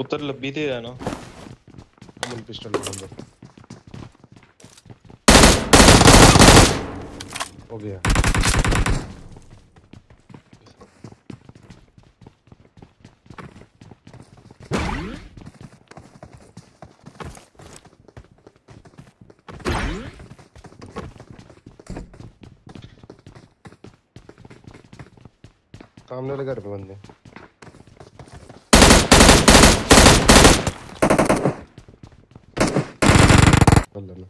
उधर लब्बी थे है ना कमल पिस्टल मैडम दो हो गया सामने वाले घर पे बंदे कर लेना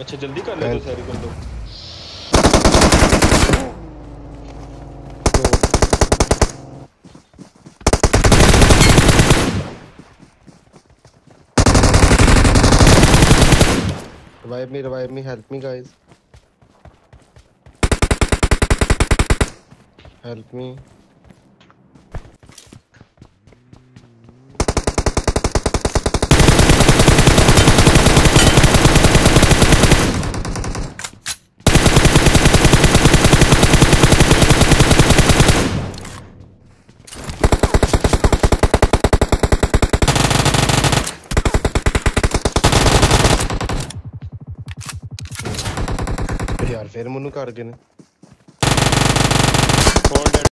अच्छा जल्दी कर ले तो सारी कर दो Revive me, revive me, help me, guys. Help me. ਯਾਰ ਫਿਰ ਮੈਨੂੰ ਕਰ ਗਏ ਨੇ।